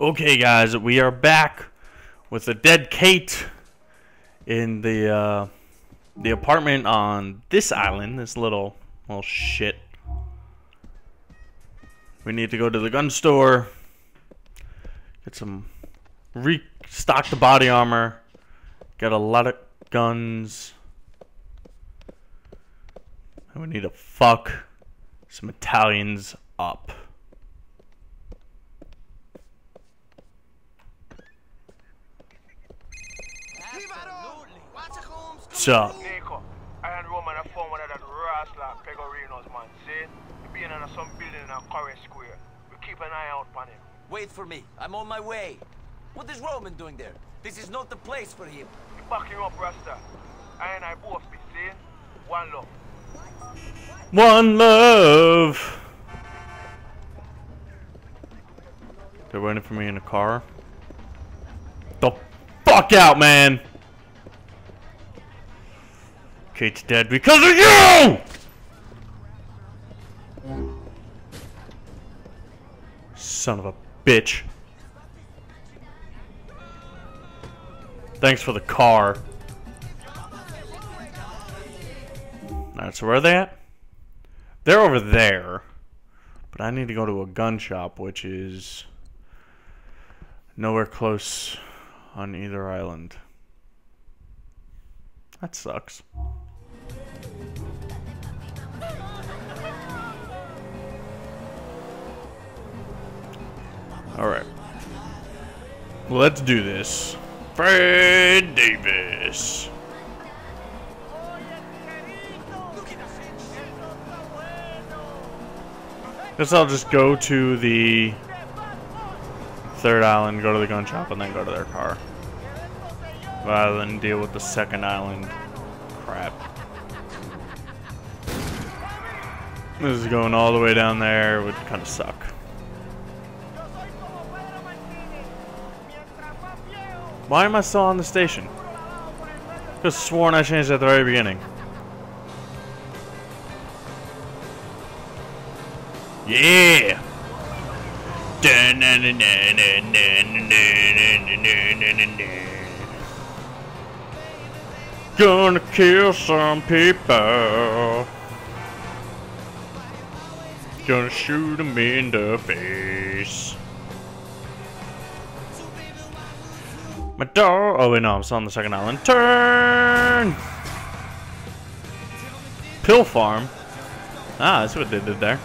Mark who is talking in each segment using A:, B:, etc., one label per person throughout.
A: Okay, guys, we are back with the dead Kate in the uh, the apartment on this island. This little little shit. We need to go to the gun store, get some restock the body armor, get a lot of guns, and we need to fuck some Italians up. What's up?
B: Nico, I and Roman have found one of that rascal Pegorinos, man. See? He being in some building in Corey Square. We keep an eye out on him.
C: Wait for me. I'm on my way. What is Roman doing there? This is not the place for him.
B: We backing up, Rasta. I and I both be seeing one love.
A: One love. They're waiting for me in a car. The fuck out, man! Kate's dead because of you! Son of a bitch. Thanks for the car. So where they at? They're over there. But I need to go to a gun shop, which is nowhere close on either island. That sucks. Let's do this. Fred Davis. Guess I'll just go to the third island, go to the gun shop, and then go to their car. Rather than deal with the second island crap. This is going all the way down there, would kind of suck. Why am I still on the station? Just sworn I changed at the very beginning. Yeah! Gonna kill some people. Gonna shoot them in the face. Oh wait, no, I'm still on the second island. Turn. Pill farm. Ah, that's what they did there.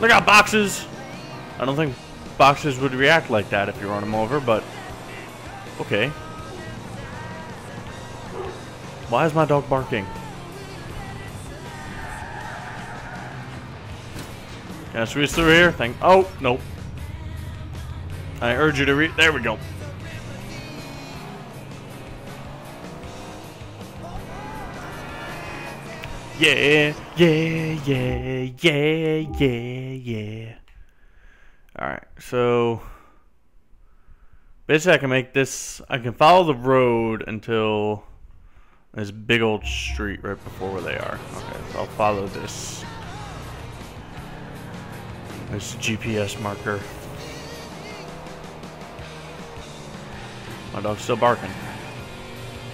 A: Look out, boxes! I don't think boxes would react like that if you run them over, but okay. Why is my dog barking? Can I switch through here? Thank. Oh, nope. I urge you to read. There we go. Yeah, yeah, yeah, yeah, yeah, yeah. Alright, so basically I can make this I can follow the road until this big old street right before where they are. Okay, so I'll follow this. This GPS marker. My dog's still barking.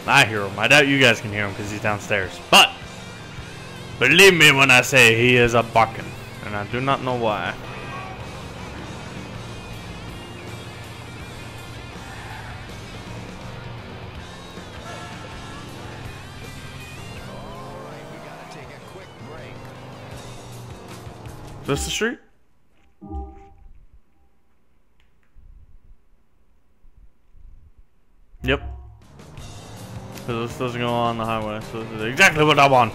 A: I hear him. I doubt you guys can hear him because he's downstairs. But Believe me when I say he is a barking, and I do not know why. This the street? Yep. So this doesn't go on the highway, so this is exactly what I want.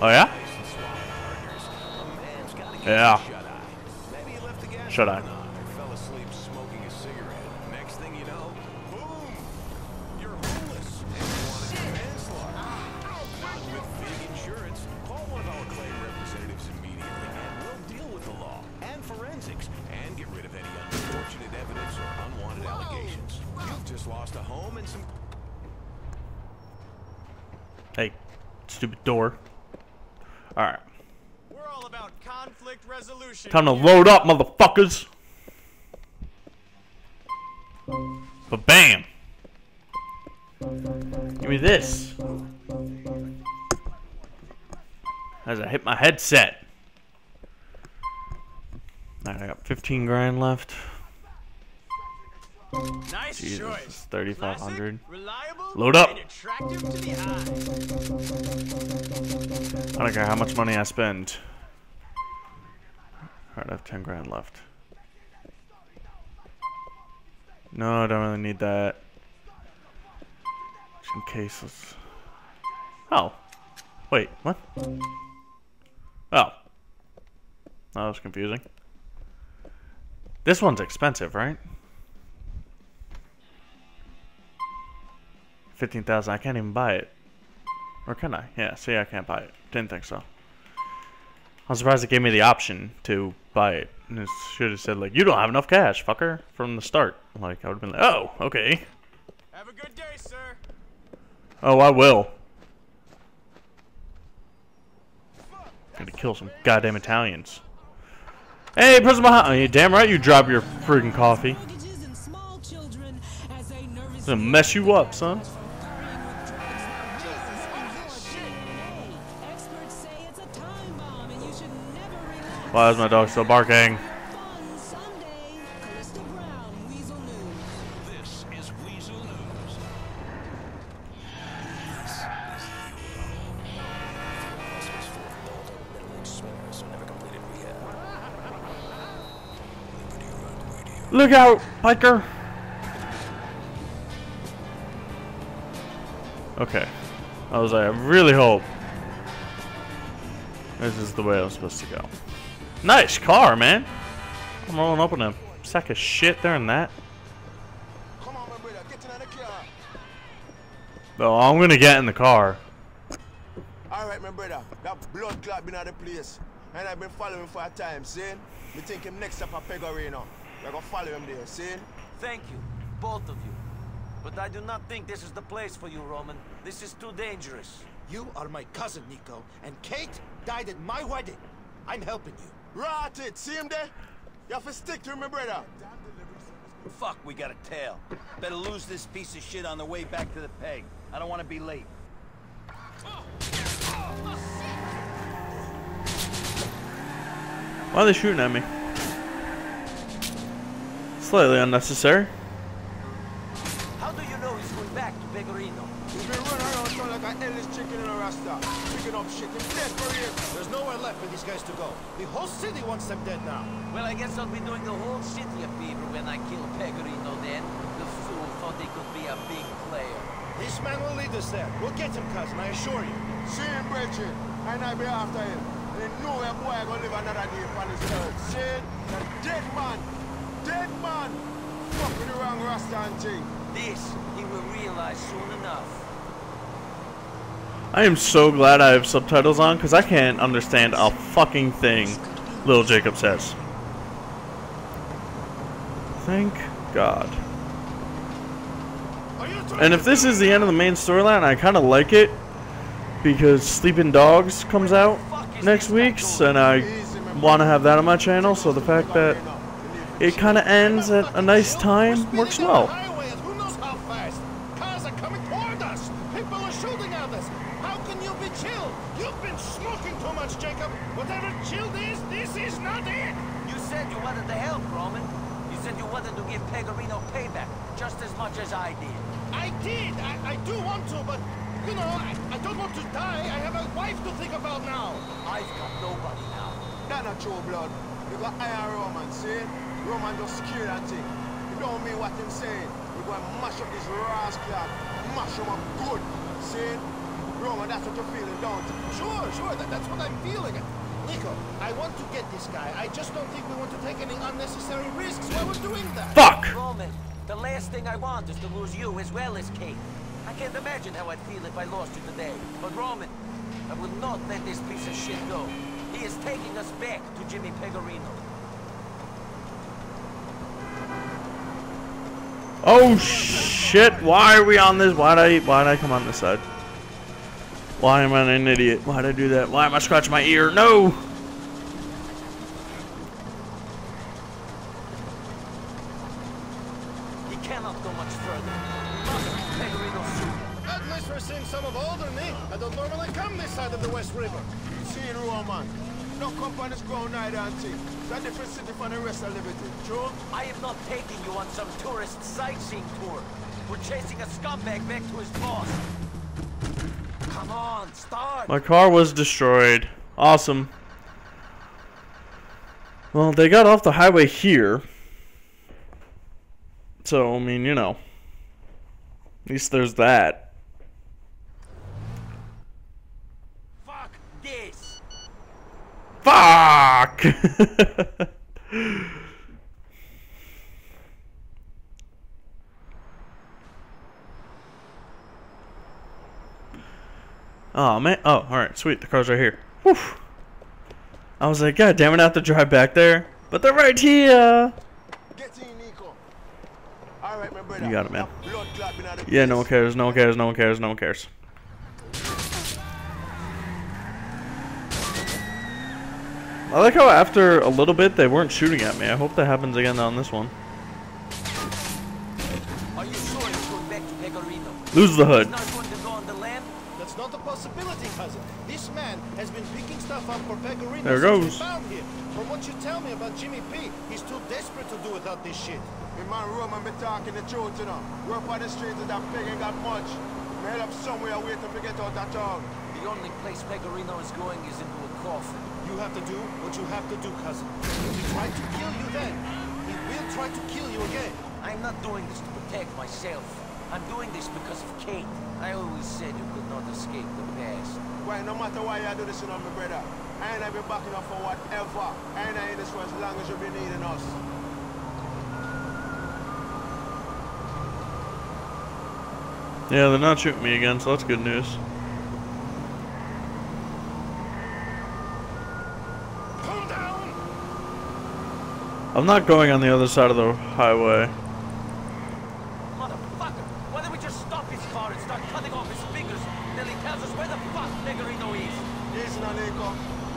A: Oh yeah? Yeah. Shut eye. Door. Alright.
D: We're all about conflict resolution.
A: Time to load up, motherfuckers. But bam. Give me this. As I hit my headset. Alright, I got 15 grand left.
D: Nice
A: Jesus,
D: choice.
A: 3,500.
D: Reliable,
A: Load up.
D: to the.
A: I don't care how much money I spend. Alright, I have 10 grand left. No, I don't really need that. Just in case. Oh. Wait, what? Oh. That was confusing. This one's expensive, right? 15,000. I can't even buy it. Or can I? Yeah, see, I can't buy it. Didn't think so. I'm surprised it gave me the option to buy it. And it should have said, like, you don't have enough cash, fucker, from the start. Like, I would have been like, oh, okay.
D: Have a good day, sir.
A: Oh, I will. Gonna kill some goddamn Italians. Hey, person behind. Oh, you damn right you drop your freaking coffee.
E: Mortgages and small children as
A: Gonna mess you up, son. Why is my dog still barking? Look out, biker! Okay. I was like, I really hope this is the way I'm supposed to go. Nice car, man! I'm rolling up in a sack of shit there and that.
B: Come on, my brother, get in the car.
A: Oh, I'm gonna get in the car.
B: Alright, my brother, that blood clot been at the place. And I've been following for a time, see? Me think him next up at Pegorino. We're gonna follow him there, see?
C: Thank you, both of you. But I do not think this is the place for you, Roman. This is too dangerous.
F: You are my cousin, Nico, and Kate died at my wedding. I'm helping you.
B: Rot it, see him there? You have to stick to him, my brother.
G: Fuck, we got a tail. Better lose this piece of shit on the way back to the peg. I don't want to be late.
A: Why are they shooting at me? Slightly unnecessary.
C: How do you know he's going back to Pegorino?
B: He's been running around town like an endless chicken in a rasta. Picking up shit. He's dead for real.
F: There's nowhere left for these guys to go. The whole city wants them dead now.
C: Well, I guess I'll be doing the whole city a favor when I kill Pegorino then. The fool thought he could be a big player.
F: This man will lead us there. We'll get him, cousin, I assure you.
B: See him, Bridget. And I'll be after him. And he know a boy gonna live another day upon his earth. See? A dead man. Dead man. Fuck with the wrong rasta and thing.
C: This he will realize soon enough.
A: I am so glad I have subtitles on because I can't understand a fucking thing Little Jacob says. Thank God. And if this is the end of the main storyline, I kind of like it because Sleeping Dogs comes out next week, and I want to have that on my channel. So the fact that it kind of ends at a nice time works well.
F: Highway and who knows how fast? Cars are coming toward us. People are shooting at us. How can you be chill? You've been smoking too much, Jacob. Whatever chilled is, this is not it.
C: You said you wanted to help, Roman. You said you wanted to give Pegorino payback just as much as I did.
F: I did. I, I do want to, but you know, I, I don't want to die. I have a wife to think about now.
C: I've got nobody now.
B: That not true, blood. You got iron Roman, see? Roman just scared that thing. You don't mean what him saying. You go and mash up this rascal. Mash him up good. See? Roman, that's what you're feeling, don't you?
F: Sure, sure. That, that's what I'm feeling. Nico, I want to get this guy. I just don't think we want to take any unnecessary risks while we're doing that.
A: Fuck!
C: Roman, the last thing I want is to lose you as well as Kate. I can't imagine how I'd feel if I lost you today. But Roman, I will not let this piece of shit go. He is taking us back to Jimmy Pegorino.
A: Oh shit! Why are we on this? Why did I why'd I come on this side? Why am I an idiot? Why did I do that? Why am I scratching my ear? No!
C: He cannot go much further. Must reach Pegorino soon.
F: At least we're seeing some of Alderney. I don't normally come this side of the West River.
B: See it, Roman. No come on this ground neither and thing. It's a different city from the rest of Liberty. True?
C: I am not taking you on some tourist sightseeing tour. We're chasing a scumbag back to his boss. Come on,
A: My car was destroyed. Awesome. Well, they got off the highway here. So, I mean, you know. At least there's that.
C: Fuck this.
A: Fuck! oh man! Oh, all right, sweet. The car's right here. Whew. I was like, God damn it! I have to drive back there, but they're right here.
B: Get in, Nico. All right, my brother.
A: You got it, man.
B: That Blood clapping out the
A: Yeah, no one cares. No one cares. No one cares. No one cares. I like how after a little bit they weren't shooting at me. I hope that happens again on this one.
C: Are you sure he's going back to Pegorino?
A: Lose the hood. There goes.
F: we found him. From what you tell me about Jimmy P, he's too desperate to do without this shit.
B: Me man Roman be talking the truth, you know. Work on the streets with that pig ain't got much. Me head up somewhere waiting to get out that town.
C: The only place Pegorino is going is into a coffin.
F: You have to do what you have to do, cousin. If he tried to kill you then, he will try to kill you again.
C: I'm not doing this to protect myself. I'm doing this because of Kate. I always said you could not escape the past.
B: Why, no matter why you do this, you know, my brother. I ain't I be backing up for whatever. And I ain't I in this for as long as you be needing us.
A: Yeah, they're not shooting me again, so that's good news.
F: Calm down!
A: I'm not going on the other side of the highway.
C: Motherfucker! Why don't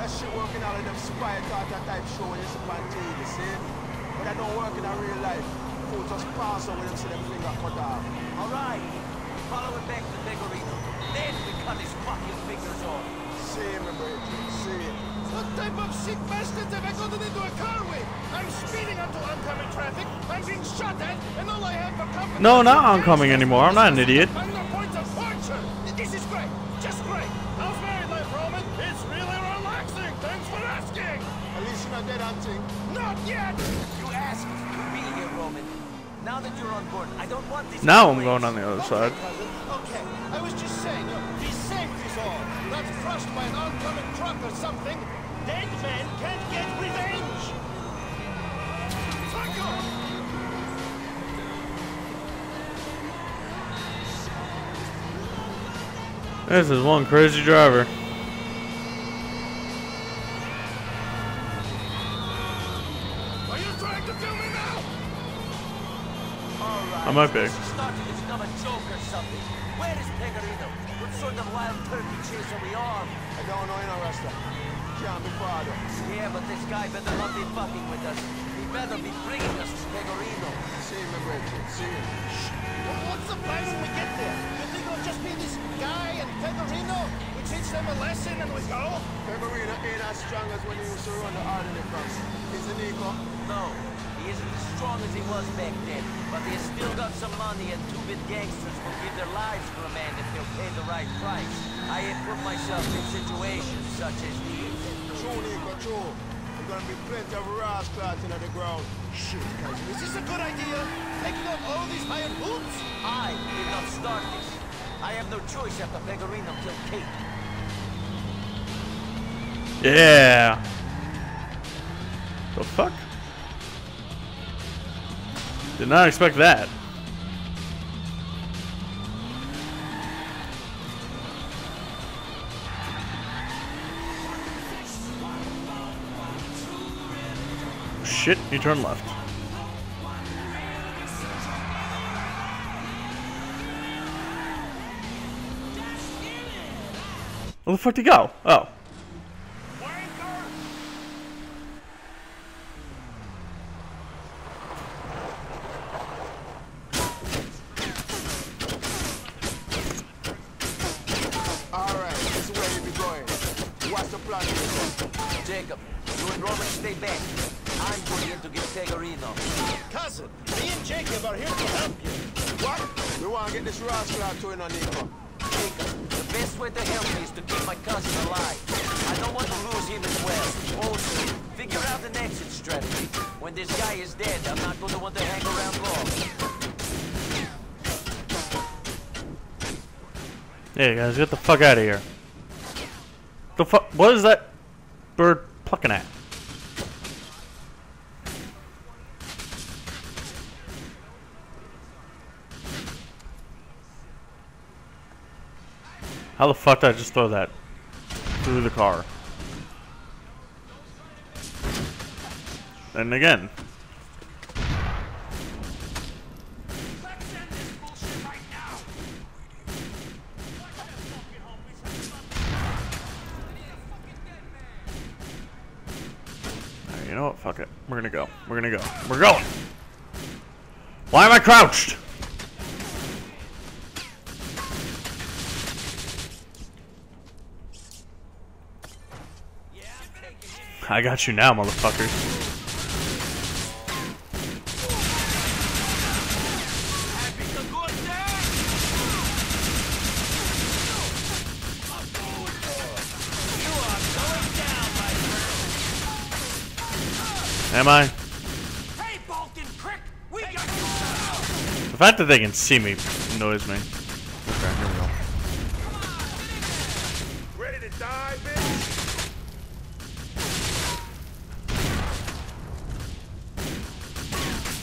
C: we just stop his car and start cutting off his fingers till he tells us where the fuck Pegorino is?
B: Listen, now, Nico. That shit working out of them spy data type show when you see on TV, see? But that don't work in a real life. Fool just pass over them, see them finger cut off.
C: Alright. Follow him back to Pegorino. Then we cut his fucking fingers off.
B: See me, bridge. See
F: What type of sick bastards have I gotten into a car with? I'm speeding onto oncoming traffic, I'm being shot at, and all I have for company
A: No, not
F: gas
A: oncoming
F: mask.
A: anymore. I'm not an idiot.
F: I'm the point of torture. This is great.
B: At least you're not dead on.
F: Not yet.
C: You asked to be here, Roman. Now that you're on board, I don't want this.
A: Now I'm
C: waste.
A: going on the other
F: Okay,
A: side.
F: cousin. Okay. I was just saying, be safe is all. Not crushed by an oncoming truck or something. Dead men can't get revenge. Fuck off.
A: This is one crazy driver.
C: Where is Pegorino? What sort of wild turkey chaser we on?
B: I don't know, be.
C: Yeah, but this guy better not be fucking with us. He better be bringing us to Pegorino.
B: See me, bridge. See.
F: Well, what's the plan when we get there? You think it'll just be this guy and Pegorino? We teach them a lesson and we go?
B: Pegorino ain't as strong as when he used to run the Alderney from. Is it Nico?
C: No, he isn't as strong as he was back then, but he has still got some money and two-bit gangsters will give their lives for a man if they'll pay the right price. I have put myself in situations such as these.
B: True, Nico, true. There's gonna be plenty of rascals in the ground.
F: Shit, cousin, is this a good idea? Taking on all these hired boots?
C: I did not start this. I have no choice after Pegorino killed Kate.
A: Yeah! The fuck? Did not expect that. Shit, you turn left. Where the fuck did he go? Oh.
C: Not going to want to hang around long.
A: Yeah, guys, get the fuck out of here. The fuck? What is that bird plucking at? How the fuck did I just throw that through the car? And again. You know what? Fuck it. We're gonna go. We're gonna go. We're going! Why am I crouched? I got you now, motherfuckers. Am I?
D: Hey, Bolton Crick! We got
A: The fact that they can see me annoys me. Okay, here we go.
F: Ready to die, bitch?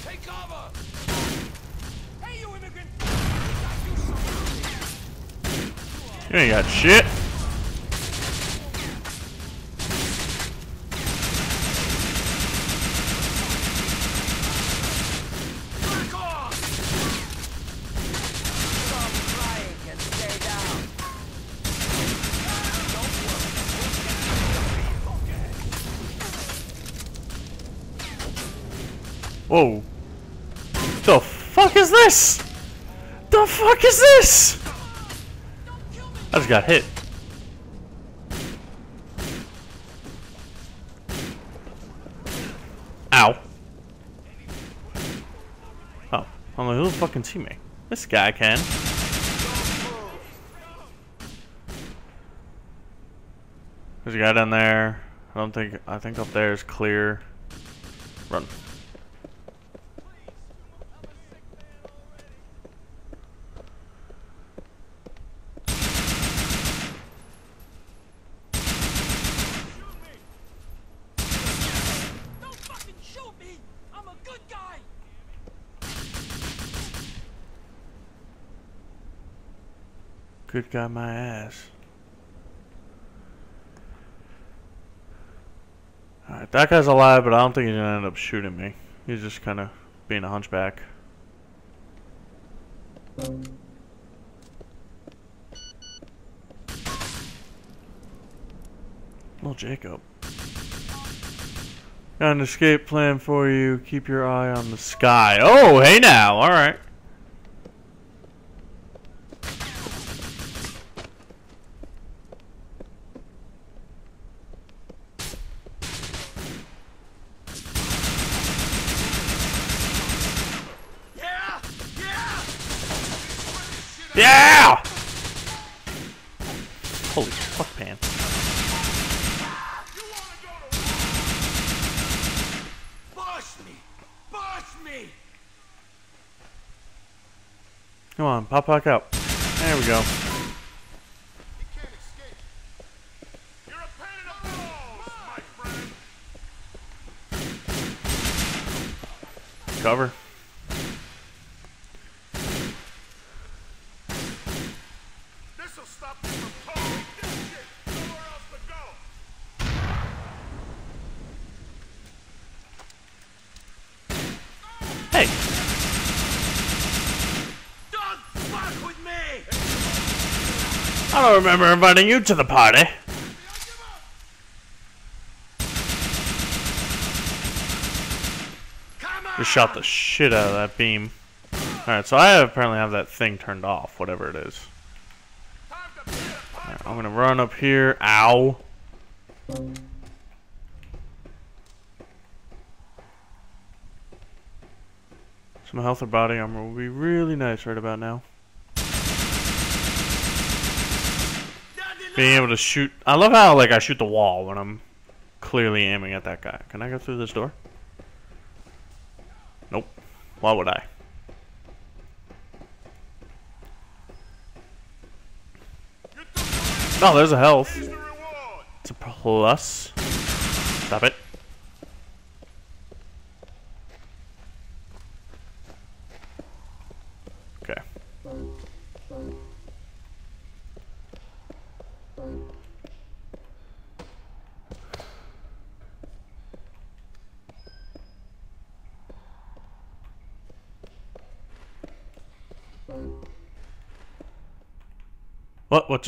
D: Take cover! Hey, you immigrant!
A: You ain't got shit. Whoa. The fuck is this? The fuck is this? I just got hit. Ow. Oh, I'm like, who the fuck can see me? This guy can. There's a guy down there. I don't think, I think up there is clear. Run.
D: Don't fucking shoot me! I'm a good guy!
A: Good guy, my ass. Alright, that guy's alive, but I don't think he's gonna end up shooting me. He's just kind of being a hunchback. Little Jacob. Got an escape plan for you. Keep your eye on the sky. Oh, hey now. Alright.
D: Yeah! Yeah!
A: Yeah! Holy fuck, man.
D: Push me! Push me!
A: Back up. There we go.
F: You can't escape. You're a pain in the balls, my friend.
A: Cover.
F: This'll stop you from talking this shit. Nowhere else to go.
A: Hey!
D: Don't fuck with me!
A: I don't remember inviting you to the party. Just shot the shit out of that beam. Alright, so I apparently have that thing turned off, whatever it is. Alright, I'm gonna run up here. Ow. Some health or body armor would be really nice right about now. Being able to shoot. I love how like I shoot the wall when I'm clearly aiming at that guy. Can I go through this door? Nope. Why would I? Oh, there's a health. It's a plus. Stop it.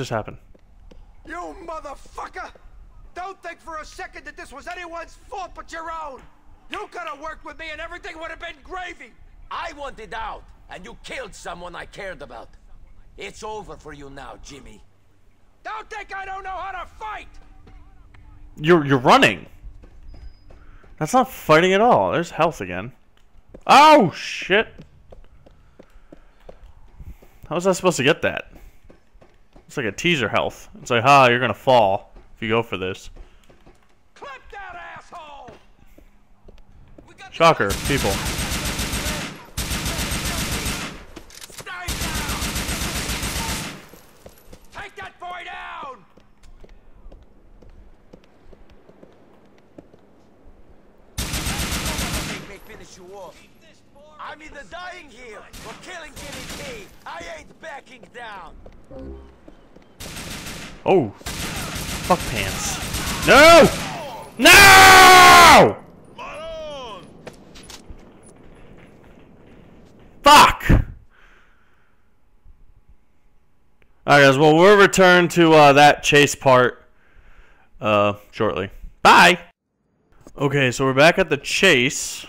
A: Just happened?
D: You motherfucker! Don't think for a second that this was anyone's fault but your own! You could have worked with me and everything would have been gravy!
C: I wanted out, and you killed someone I cared about. It's over for you now, Jimmy.
D: Don't think I don't know how to fight!
A: You're you're running. That's not fighting at all. There's health again. Oh shit! How was I supposed to get that? It's like a teaser health. It's like, ha, you're gonna fall if you go for this.
D: Clip that asshole!
A: Shocker, people.
D: Stay down! Take that boy down!
C: Make me finish you off. I'm either dying here or killing Jimmy P. I ain't backing down.
A: Oh, fuck pants. No! No! Fuck! Alright guys, well we'll return to uh, that chase part uh, shortly. Bye! Okay, so we're back at the chase.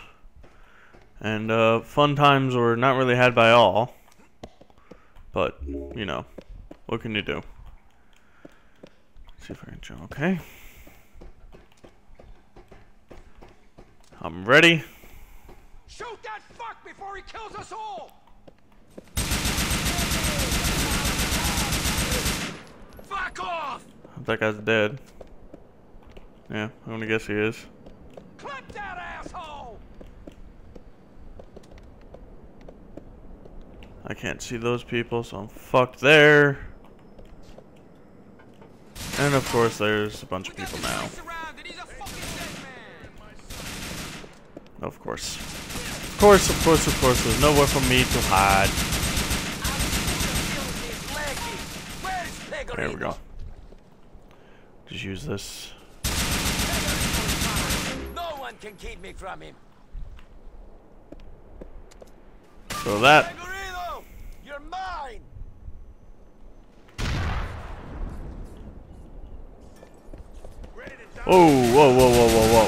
A: And uh, fun times were not really had by all. But, you know, what can you do? See if I can jump. Okay. I'm ready.
D: Shoot that fuck before he kills us all! Fuck off!
A: That guy's dead. Yeah, I'm gonna guess he is.
D: Clip that asshole!
A: I can't see those people, so I'm fucked there. And of course, there's a bunch of people now. Of course. Of course, of course, of course, there's nowhere for me to hide. There we go. Just use this.
C: No one can keep me from him.
A: So that
C: you're mine.
A: Whoa, whoa, whoa, whoa, whoa, whoa.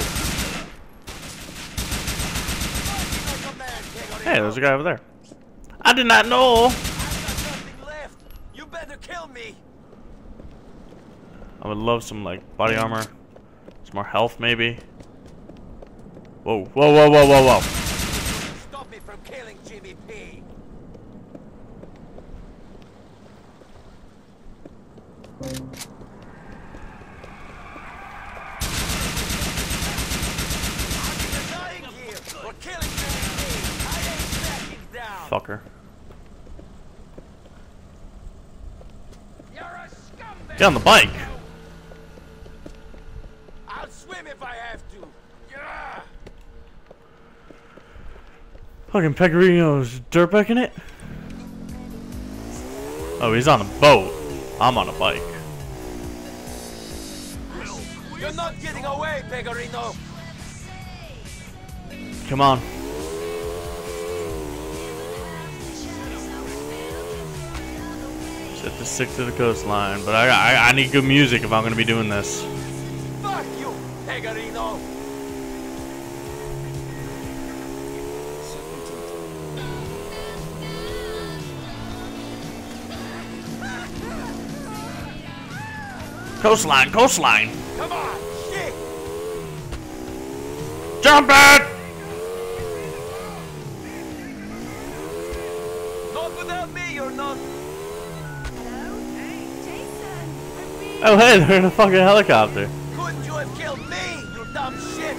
C: Like a man, Pegorino.
A: Hey, there's a guy over there. I did not know.
C: I've got nothing left. You better kill me.
A: I would love some like body armor, some more health maybe. Whoa, whoa, whoa, whoa, whoa, whoa.
C: Stop me from killing Jimmy P. I'm dying here or killing Jimmy P. I ain't backing down.
A: Fucker.
D: You're a scumbag!
A: Get on the bike.
C: I'll swim if I have to. Yeah.
A: Fucking Pegorino's dirtbacking it. Oh, he's on a boat. I'm on a bike.
C: You're not getting away, Pegorino.
A: Come on. Set the stick to the coastline, but I, I I need good music if I'm gonna be doing this.
C: Fuck you, Pegorino!
A: Coastline, coastline.
C: Come on, shit!
A: Jump it! Oh hey, they're in a fucking helicopter.
C: Couldn't you have killed me, you dumb shit?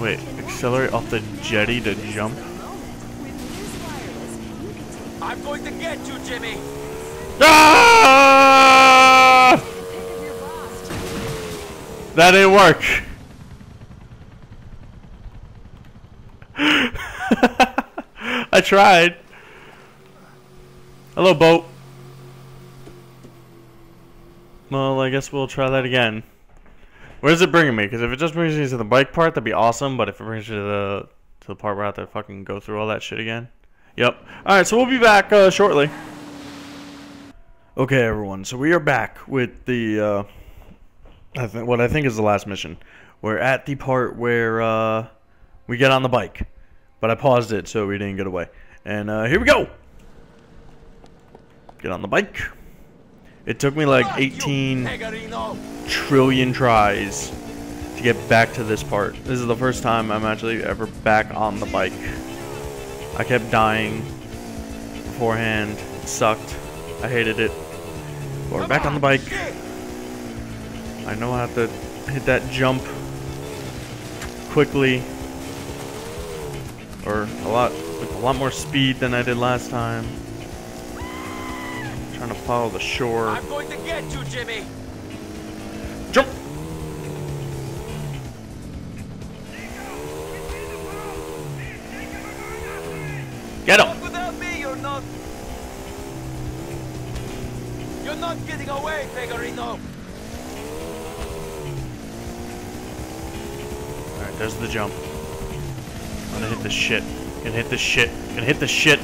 A: Wait, accelerate off the jetty to jump?
C: I'm going to get you, Jimmy!
A: Ah! That didn't work. I tried. Hello, boat. Well, I guess we'll try that again. Where's it bringing me? Because if it just brings me to the bike part, that'd be awesome. But if it brings me to the to the part where I have to fucking go through all that shit again, yep. All right, so we'll be back uh, shortly. Okay, everyone. So we are back with the uh, I think what I think is the last mission. We're at the part where uh, we get on the bike, but I paused it so we didn't get away. And uh, here we go. Get on the bike. It took me like 18 trillion tries to get back to this part. This is the first time I'm actually ever back on the bike. I kept dying beforehand. It sucked. I hated it. But we're back on the bike. I know I have to hit that jump quickly. Or a lot with a lot more speed than I did last time. Trying to follow the shore.
C: I'm going to get you, Jimmy!
A: Jump! Get him!
C: Without me, you're not. You're not getting away, Pegorino!
A: Alright, there's the jump. Hit the shit. Gonna hit the shit. Gonna hit the shit.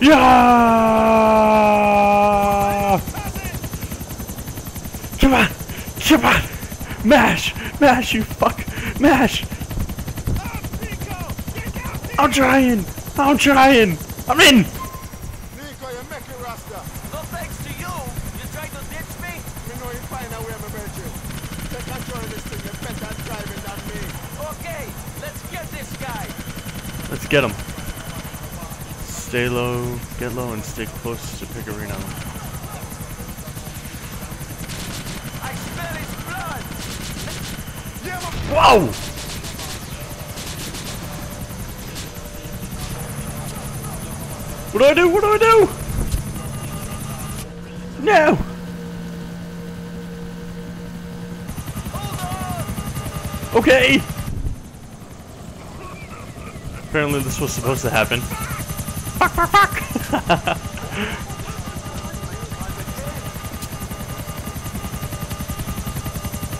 A: Yeah! Come on! Come on! Mash! Mash, you fuck! Mash! I'm trying! I'm trying! I'm in!
B: Nico, you make it, Rasta.
C: No thanks to you! You trying to ditch me?
B: Me know you find a way, my virgin. Take control of this thing. You're better at driving than me.
C: Okay, let's get this guy!
A: Let's get him. Stay low, get low, and stay close to Pegorino.
C: I smell his blood!
A: Whoa! What do I do? What do I do? No! Okay! Apparently this was supposed to happen. Fuck, fuck, fuck!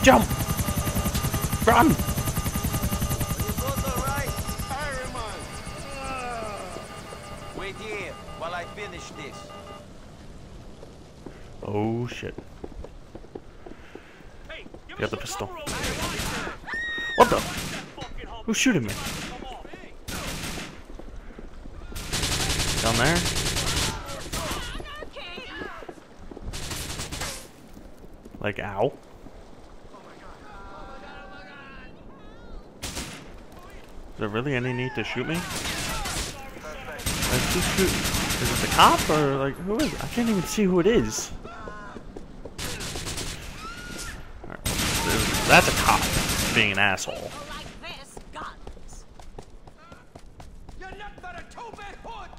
A: Jump! Run!
C: Both alright? Wait here while I finish this.
A: Oh shit. Got the pistol. What the? Who's shooting me? There? Like, ow. Is there really any need to shoot me? Like, who shoot? Is it the cop or like who is? It? I can't even see who it is. There's- That's a cop being an asshole.
D: You're nothing but a two-bit hood!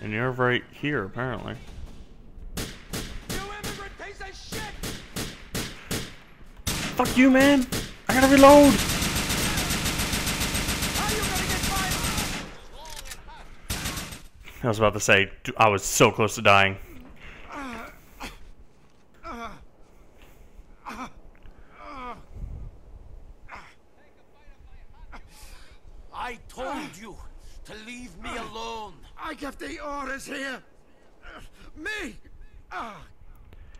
A: And you're right here, apparently.
D: You immigrant piece of shit!
A: Fuck you, man! I gotta reload!
D: How you gonna get by?
A: I was about to say, I was so close to dying.
C: I told you to leave me alone.
D: I give the orders here. Me. Ah.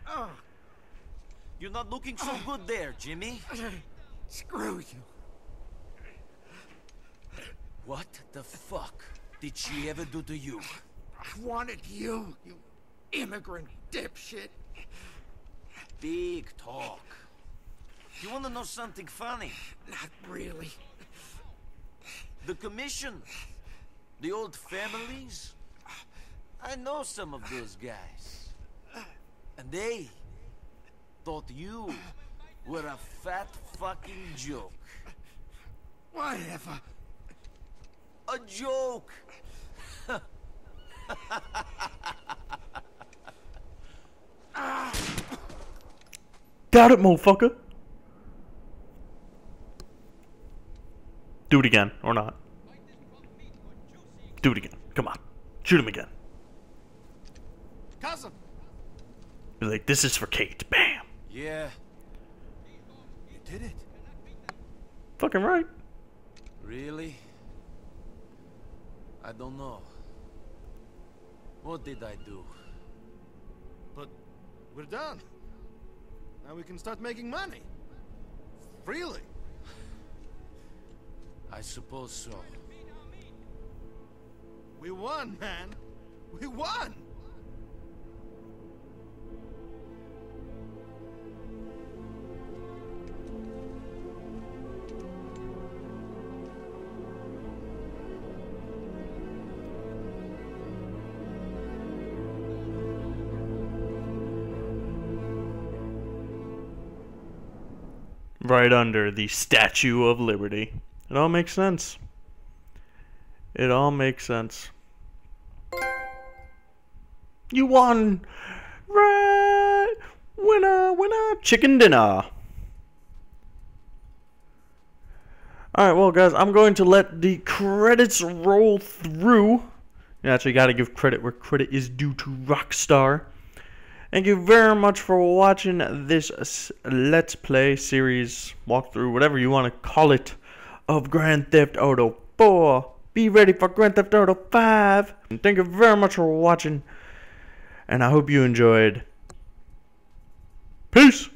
D: Ah.
C: You're not looking so good there, Jimmy.
D: Screw you.
C: What the fuck did she ever do to you?
D: I wanted you, you immigrant dipshit.
C: Big talk. You wanna know something funny?
D: Not really.
C: The commission. The old families. I know some of those guys. And they thought you were a fat fucking joke.
D: Whatever.
C: A joke!
A: Got it, motherfucker. Do it again, or not. Do it again. Come on. Shoot him again.
F: Cousin,
A: Be like, this is for Kate. Bam.
C: Yeah,
F: you did it.
A: Fucking right.
C: really? I don't know. What did I do?
F: But we're done. Now we can start making money. Freely.
C: I suppose so.
F: We won, man. We won!
A: Right under the Statue of Liberty. It all makes sense. It all makes sense. You won! Right! Winner, winner, chicken dinner! Alright, well, guys, I'm going to let the credits roll through. You actually got to give credit where credit is due to Rockstar. Thank you very much for watching this Let's Play series, walkthrough, whatever you want to call it, of Grand Theft Auto 4 be ready for Grand Theft Auto 5. And thank you very much for watching, and I hope you enjoyed. Peace!